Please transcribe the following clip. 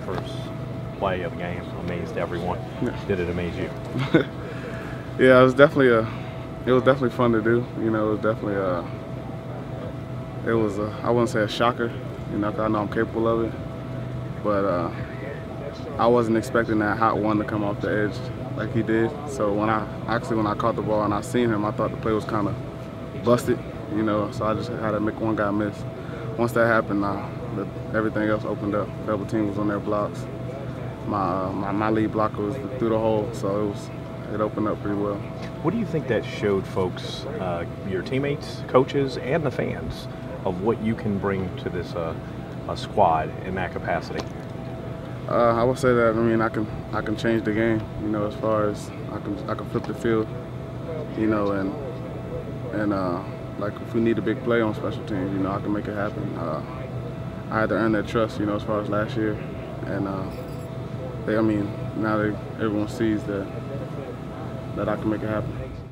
the first play of the game. Amazed everyone. Yeah. Did it amaze you? yeah, it was definitely a, it was definitely fun to do. You know, it was definitely a, it was a, I wouldn't say a shocker. You know, 'cause I know I'm capable of it, but uh, I wasn't expecting that hot one to come off the edge like he did. So when I actually when I caught the ball and I seen him, I thought the play was kind of busted. You know, so I just had to make one guy miss. Once that happened, uh, the, everything else opened up. Double team was on their blocks. My, uh, my my lead blocker was through the hole, so it was it opened up pretty well. What do you think that showed folks, uh, your teammates, coaches, and the fans, of what you can bring to this uh, uh, squad in that capacity? Uh, I would say that I mean I can I can change the game. You know, as far as I can I can flip the field. You know, and and uh, like if we need a big play on special teams, you know, I can make it happen. I had to earn their trust. You know, as far as last year, and uh, they I mean now everyone sees that that I can make it happen.